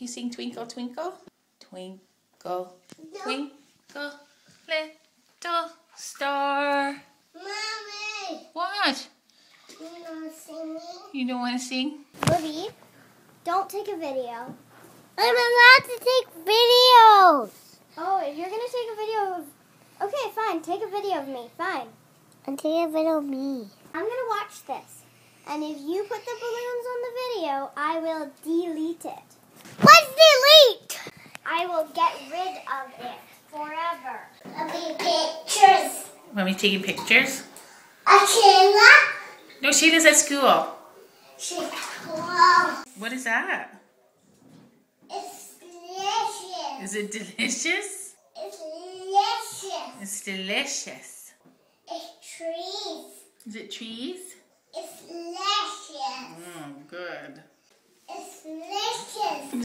you sing Twinkle Twinkle? Twinkle, twinkle, little star. Mommy, What? you know singing? You don't want to sing? Libby, don't take a video. I'm allowed to take videos. Oh, if you're gonna take a video of, okay, fine, take a video of me, fine. And take a video of me. I'm gonna watch this, and if you put the balloons on the video, I will delete it. What's delete? I will get rid of it forever. Okay, pictures. Want me taking pictures? Akela, No, Shayla's at school. she's close. What is that? It's delicious. Is it delicious? It's delicious. It's delicious. It's trees. Is it trees? It's delicious. Oh, good. It's delicious.